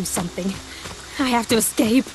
do something. I have to escape.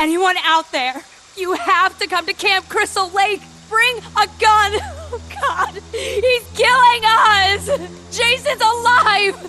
Anyone out there, you have to come to Camp Crystal Lake. Bring a gun. Oh, God, he's killing us. Jason's alive.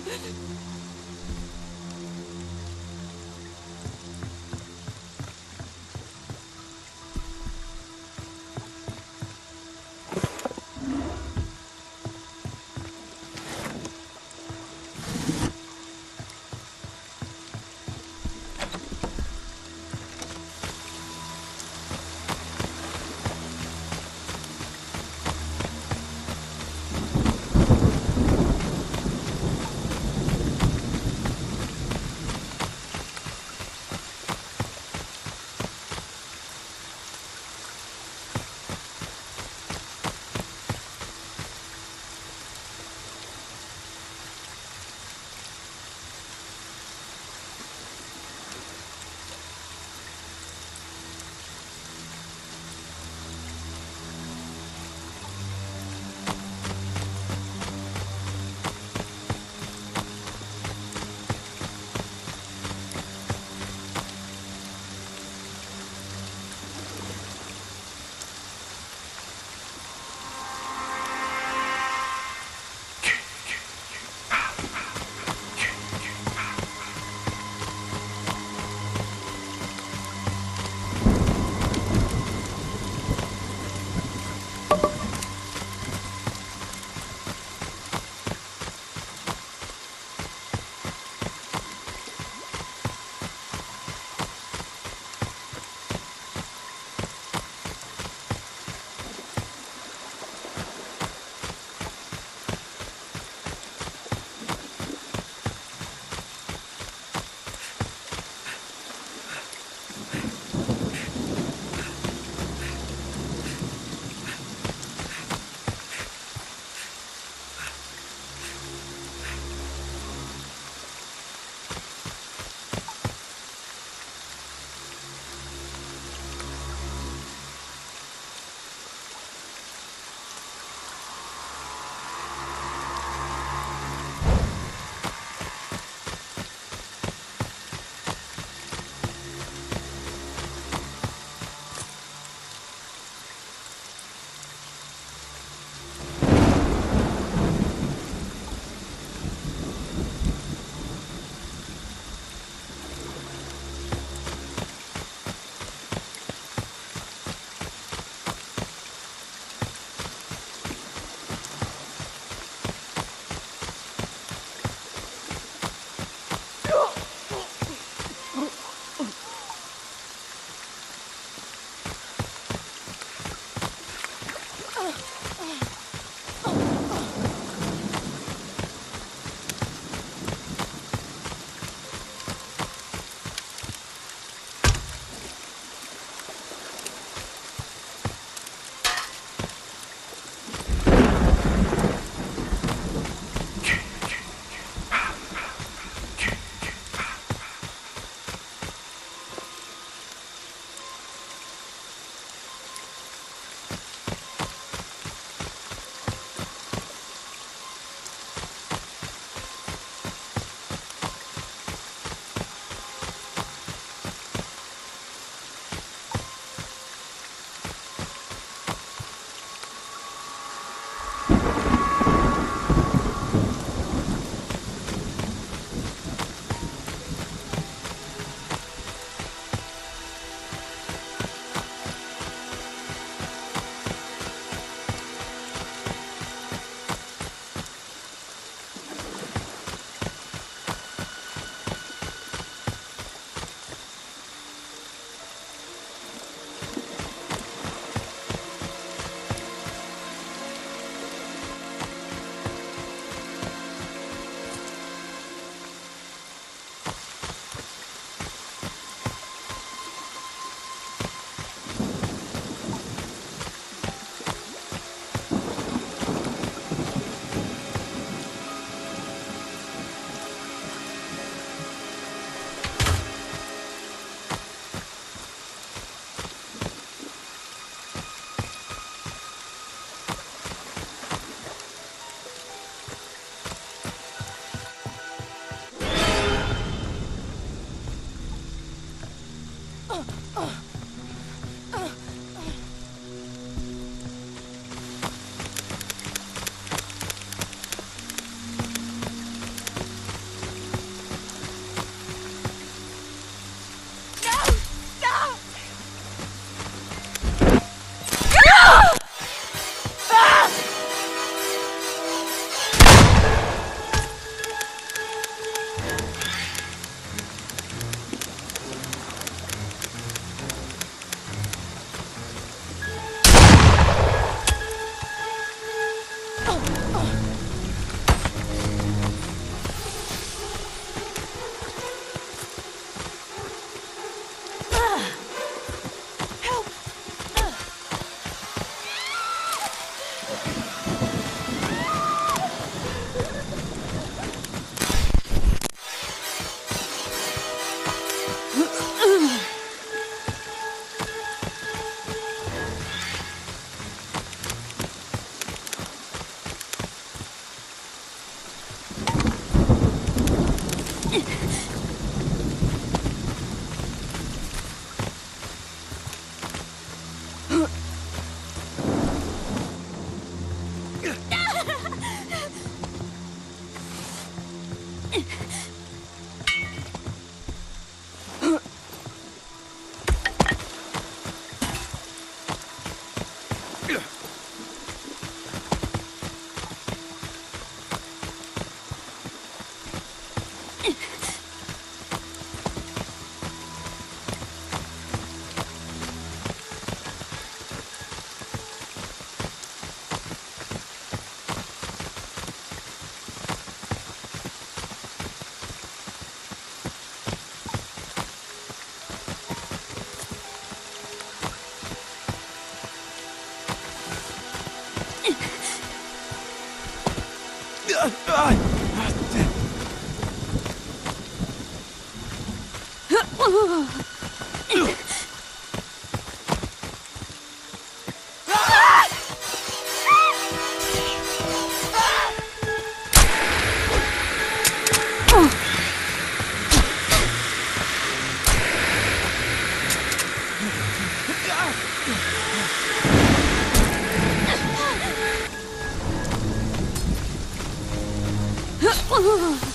Oh!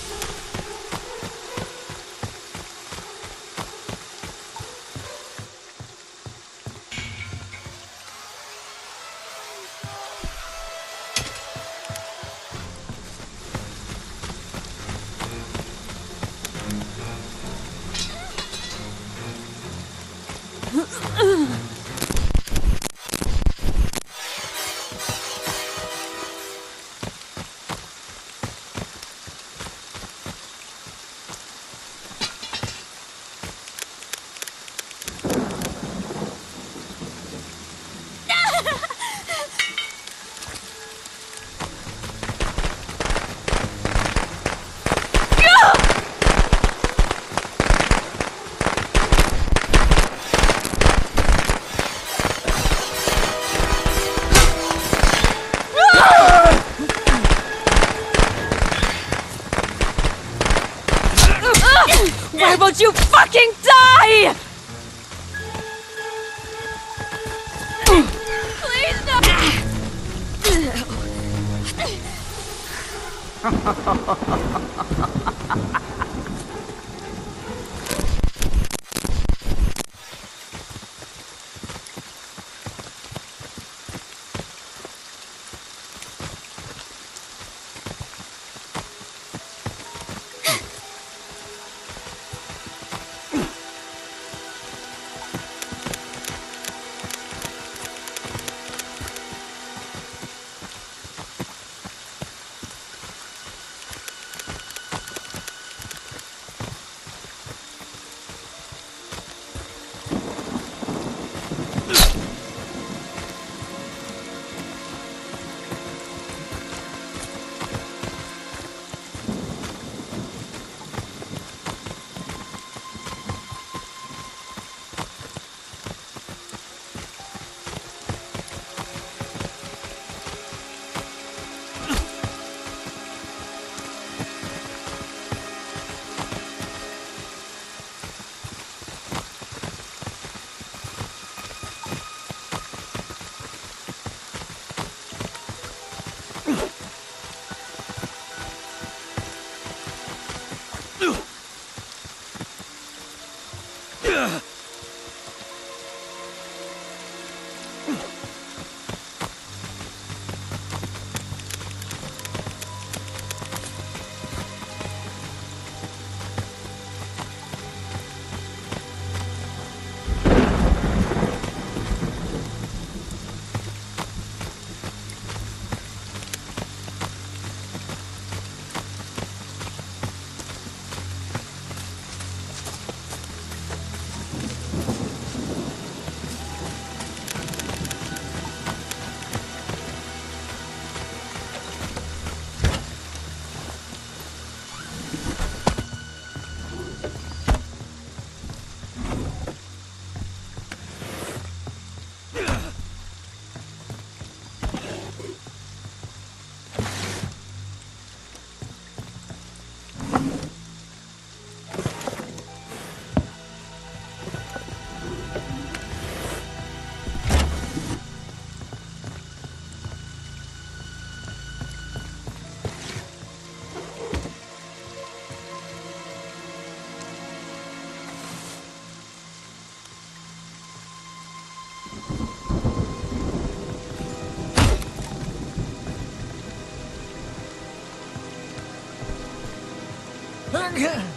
哈哈哈哈哈哈哈哈哈哈哈哈 Ugh. Yeah.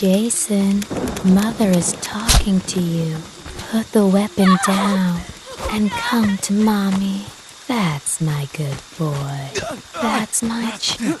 Jason, Mother is talking to you. Put the weapon down and come to Mommy. That's my good boy. That's my chip.